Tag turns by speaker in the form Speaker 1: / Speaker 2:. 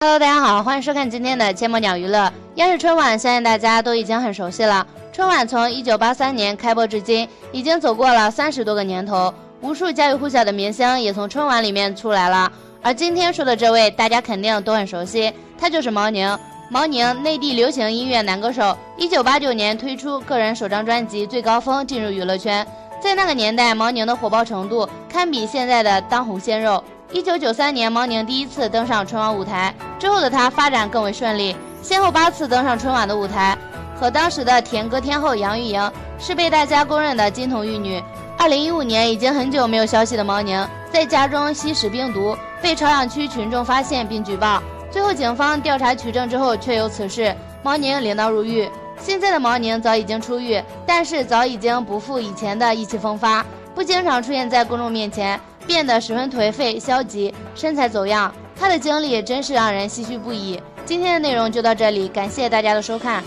Speaker 1: Hello，大家好，欢迎收看今天的千魔鸟娱乐。央视春晚，相信大家都已经很熟悉了。春晚从一九八三年开播至今，已经走过了三十多个年头，无数家喻户晓的明星也从春晚里面出来了。而今天说的这位，大家肯定都很熟悉，他就是毛宁。毛宁，内地流行音乐男歌手，一九八九年推出个人首张专辑《最高峰》，进入娱乐圈。在那个年代，毛宁的火爆程度堪比现在的当红鲜肉。一九九三年，毛宁第一次登上春晚舞台，之后的他发展更为顺利，先后八次登上春晚的舞台，和当时的甜歌天后杨钰莹是被大家公认的金童玉女。二零一五年，已经很久没有消息的毛宁，在家中吸食病毒，被朝阳区群众发现并举报，最后警方调查取证之后，确有此事，毛宁领刀入狱。现在的毛宁早已经出狱，但是早已经不复以前的意气风发，不经常出现在公众面前。变得十分颓废、消极，身材走样，他的经历真是让人唏嘘不已。今天的内容就到这里，感谢大家的收看。